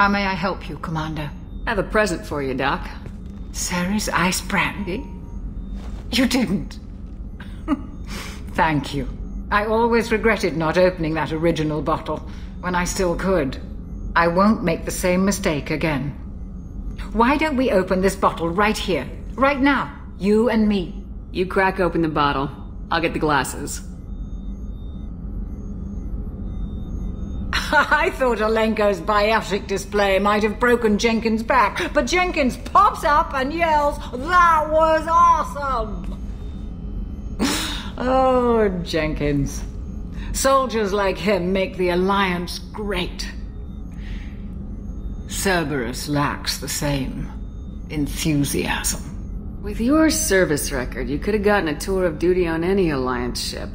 How may I help you, Commander? I have a present for you, Doc. Serrice ice brandy? You didn't. Thank you. I always regretted not opening that original bottle when I still could. I won't make the same mistake again. Why don't we open this bottle right here, right now? You and me. You crack open the bottle. I'll get the glasses. I thought Alenko's biotic display might have broken Jenkins' back, but Jenkins pops up and yells, That was awesome! oh, Jenkins. Soldiers like him make the Alliance great. Cerberus lacks the same enthusiasm. With your service record, you could have gotten a tour of duty on any Alliance ship.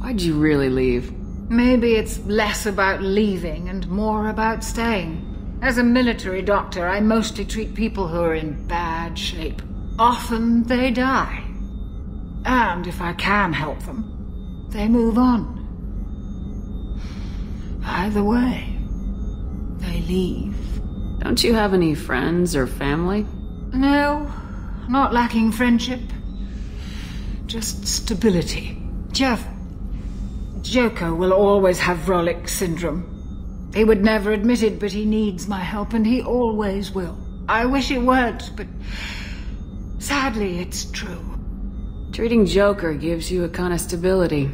Why'd you really leave? Maybe it's less about leaving and more about staying. As a military doctor, I mostly treat people who are in bad shape. Often they die. And if I can help them, they move on. Either way, they leave. Don't you have any friends or family? No, not lacking friendship. Just stability. Jeff, Joker will always have Vrolik syndrome. He would never admit it, but he needs my help, and he always will. I wish it weren't, but sadly, it's true. Treating Joker gives you a kind of stability.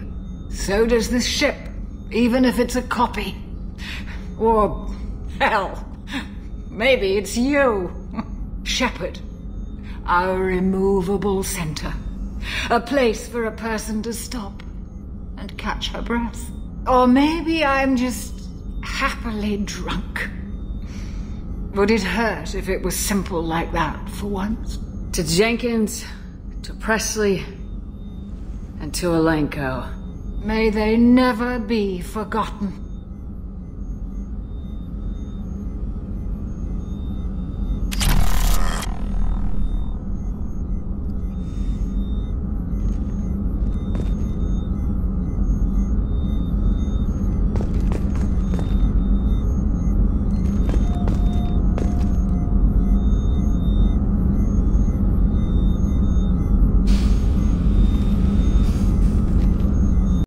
So does this ship, even if it's a copy. Or, hell, maybe it's you, Shepard. Our immovable center. A place for a person to stop and catch her breath. Or maybe I'm just happily drunk. Would it hurt if it was simple like that for once? To Jenkins, to Pressly, and to Alenko. May they never be forgotten.